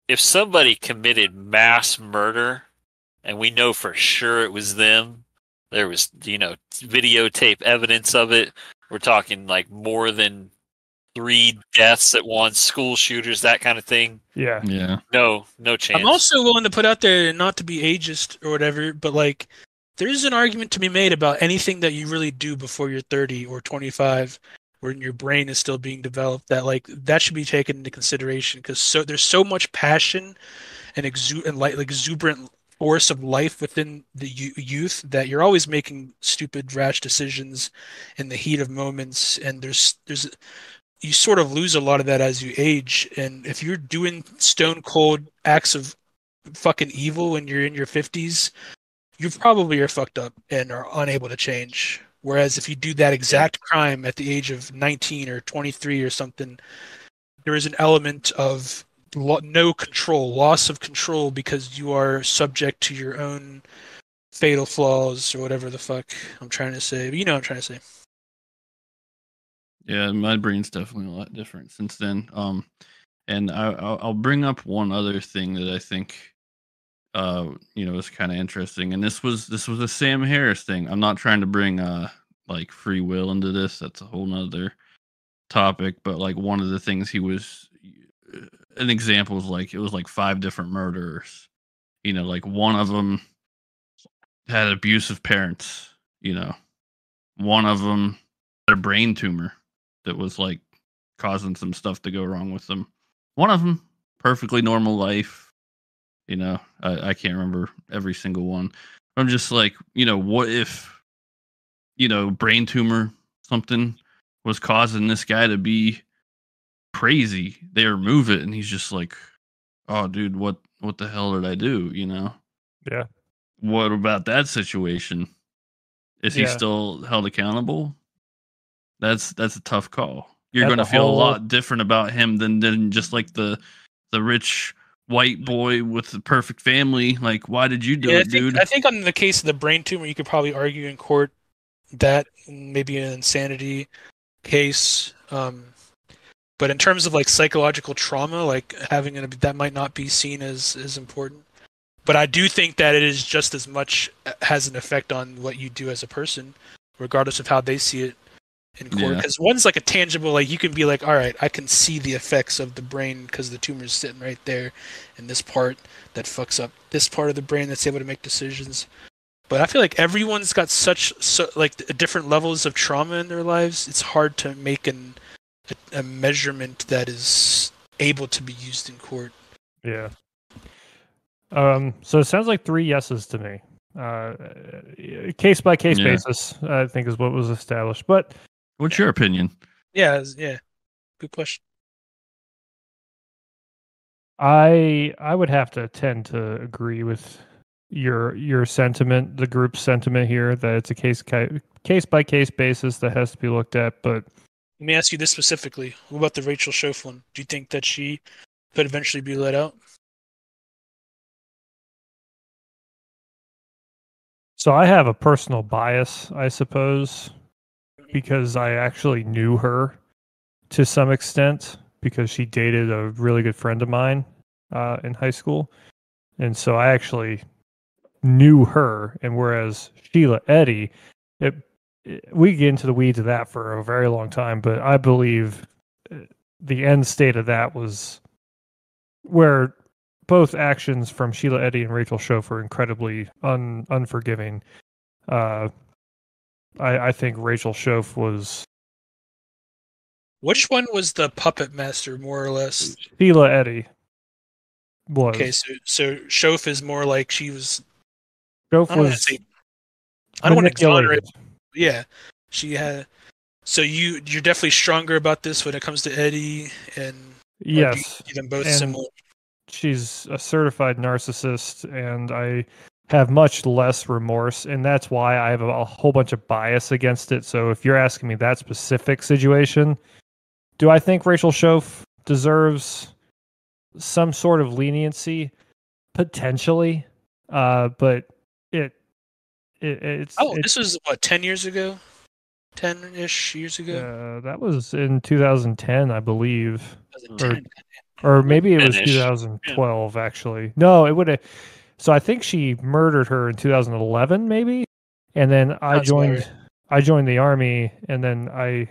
if somebody committed mass murder and we know for sure it was them, there was, you know, videotape evidence of it. We're talking like more than three deaths at once, school shooters, that kind of thing. Yeah. yeah. No, no chance. I'm also willing to put out there, not to be ageist or whatever, but like there's an argument to be made about anything that you really do before you're 30 or 25, when your brain is still being developed. That like that should be taken into consideration because so there's so much passion and exu- and like exuberant force of life within the youth that you're always making stupid rash decisions in the heat of moments and there's there's you sort of lose a lot of that as you age. And if you're doing stone cold acts of fucking evil when you're in your 50s you probably are fucked up and are unable to change. Whereas if you do that exact crime at the age of 19 or 23 or something there is an element of lo- no control loss of control because you are subject to your own fatal flaws or whatever the fuck i'm trying to say but you know what i'm trying to say Yeah, my brain's definitely a lot different since then. Um, and I, I'll, bring up one other thing that I think, uh, you know, is kind of interesting. And this was this was a Sam Harris thing. I'm not trying to bring uh like free will into this. That's a whole nother topic. But like one of the things he was, an example was like it was like five different murderers. You know, like one of them had abusive parents. You know, one of them had a brain tumor that was like causing some stuff to go wrong with them. One of them, perfectly normal life. You know, I, I can't remember every single one. I'm just like, you know, what if, you know, brain tumor, something was causing this guy to be crazy. They remove it, and he's just like, "Oh, dude, what what the hell did I do?" You know? Yeah. What about that situation? Is he still held accountable? That's that's a tough call. You're going to feel whole- a lot different about him than than just like the the rich white boy with the perfect family. Like, why did you do Yeah, I it, think, dude? I think on the case of the brain tumor, you could probably argue in court that maybe an insanity case. Um, but in terms of like psychological trauma, like having an, that might not be seen as as important. But I do think that it is just as much uh, has an effect on what you do as a person, regardless of how they see it in court. Yeah. Because one's like a tangible, like you can be like, all right, I can see the effects of the brain because the tumor's sitting right there, in this part that fucks up this part of the brain that's able to make decisions. But I feel like everyone's got such so like different levels of trauma in their lives. It's hard to make an a, a measurement that is able to be used in court. Yeah. Um. So it sounds like three yeses to me. Uh, case by case Yeah. basis, I think is what was established. But What's your opinion? Yeah, yeah. Good question. I I would have to tend to agree with your your sentiment, the group's sentiment here that it's a case case by case basis that has to be looked at. But Let me ask you this specifically. What about the Rachel Shoaf? Do you think that she could eventually be let out? so I have a personal bias, I suppose, because I actually knew her to some extent because she dated a really good friend of mine uh, in high school, and so I actually knew her. And whereas Shelia Eddy, it we get into the weeds of that for a very long time, but I believe uh, the end state of that was where both actions from Shelia Eddy and Rachel Shoaf were incredibly un, unforgiving. Uh, I, I think Rachel Shoaf was Which one was the puppet master, more or less? Shelia Eddy was. Okay, so so Shoaf is more like she was. Shoaf I don't want to was. I don't want to exonerate. Yeah, she had. So you you're definitely stronger about this when it comes to Eddy and Yes, them both and- similar. she's a certified narcissist, and I have much less remorse, and that's why I have a, a whole bunch of bias against it. So if you're asking me that specific situation, do I think Rachel Shoaf deserves some sort of leniency? Potentially, uh, but it it's Oh, it- this was what ten years ago, ten ish years ago. uh, that was in 2010, I believe. 2010. or maybe it was Finish. 2012 actually no it would have so i think she murdered her in 2011 maybe and then i Sounds joined right. i joined the army and then i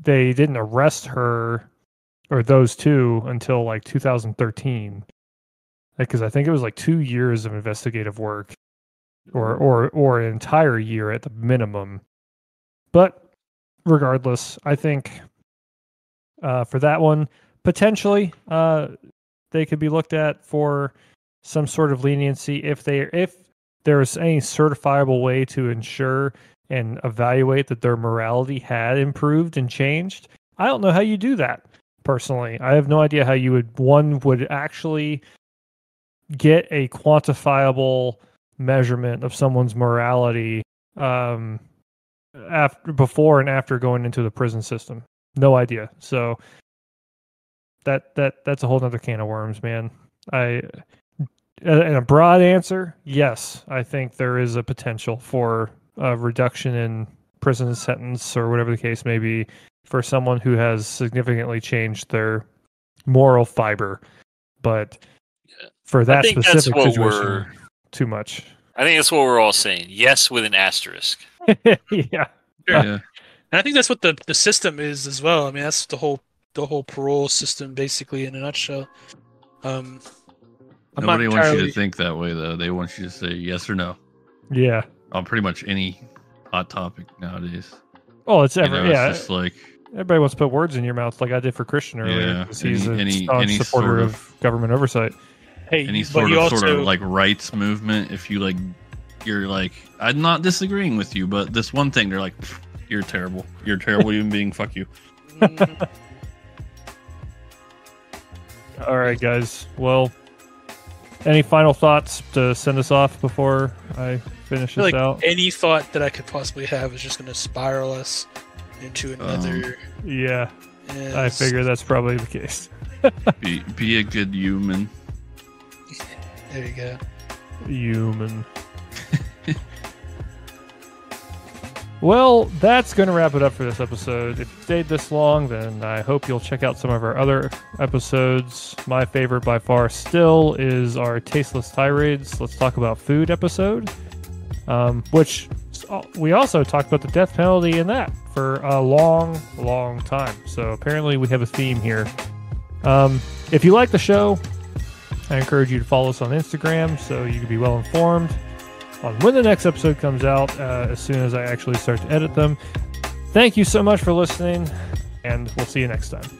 they didn't arrest her or those two until like 2013 because i think it was like two years of investigative work or or or an entire year at the minimum. But regardless i think uh, for that one potentially uh, they could be looked at for some sort of leniency if they if there's any certifiable way to ensure and evaluate that their morality had improved and changed. I don't know how you do that personally. I have no idea how you would one would actually get a quantifiable measurement of someone's morality um after before and after going into the prison system. No idea. So that that that's a whole nother can of worms man. I in a broad answer yes i think there is a potential for a reduction in prison sentence or whatever the case may be for someone who has significantly changed their moral fiber. But for that specific situation, too much. I think that's what we're all saying. Yes, with an asterisk. yeah. Sure. Yeah. And I think that's what the, the system is as well. I mean, that's the whole the whole parole system basically in a nutshell. Um, I'm not Nobody wants you entirely- to think that way, though. They want you to say yes or no Yeah. on pretty much any hot topic nowadays. Oh, it's You ever. know, yeah. It's just like, Everybody wants to put words in your mouth, like I did for Christian earlier, Yeah, 'cause he's any- a any- staunch any supporter sort of, of- government oversight. Hey, any sort of also sort of like rights movement. If you like, you're like, I'm not disagreeing with you, but this one thing, they're like, you're terrible. You're a terrible human being. Fuck you. All right, guys. Well, any final thoughts to send us off before I finish I feel this like out? any thought that I could possibly have is just going to spiral us into um, another. Yeah, I figure that's probably the case. Be be a good human. There you go. Human. well, that's going to wrap it up for this episode. If you stayed this long, then I hope you'll check out some of our other episodes. My favorite by far still is our Tasteless Tirades. Let's talk about food episode, um, which we also talked about the death penalty in that for a long, long time. So apparently we have a theme here. Um, if you like the show, I encourage you to follow us on Instagram so you can be well informed on when the next episode comes out uh, as soon as I actually start to edit them. Thank you so much for listening, and we'll see you next time.